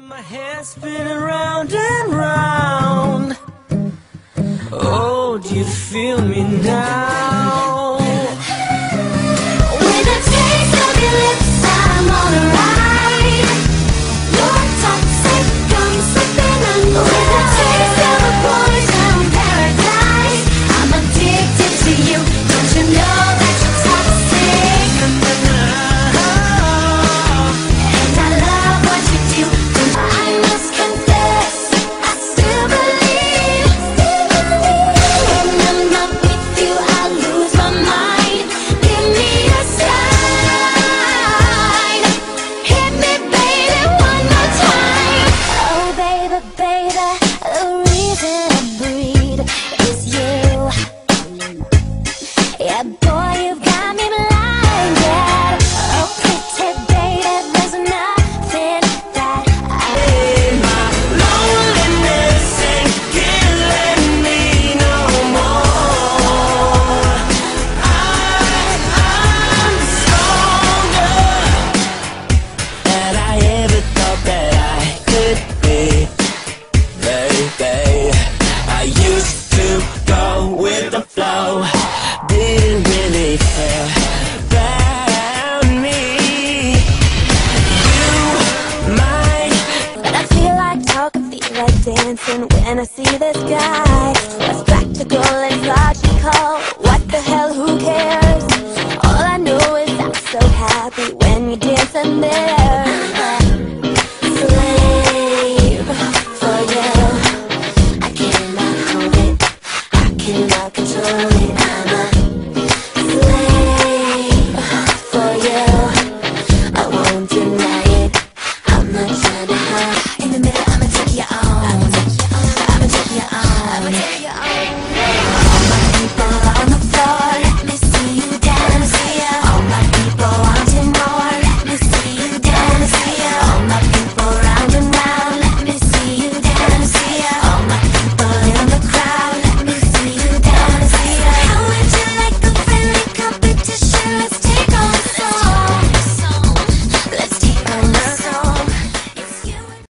My head's spinning round and round. Oh, do you feel me now? later, the reason dancing when I see the sky. That's practical and logical. What the hell, who cares? All I know is I'm so happy when you're dancing there. Slave for you. I cannot hold it. I cannot control it. I'm a slave for you. I won't deny.